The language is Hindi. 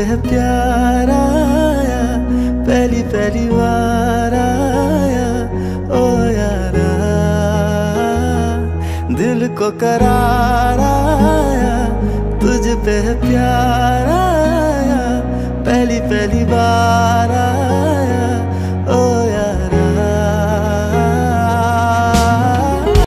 है प्यार आया, पहली पहली बार आया, ओ यारा। दिल को करार आया, तुझ पे है प्यार आया, पहली पहली बार आया।